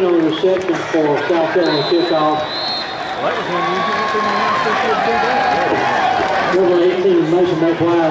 reception for South Carolina kickoff. Well, that was unusual. Number 18, Mason McLeod.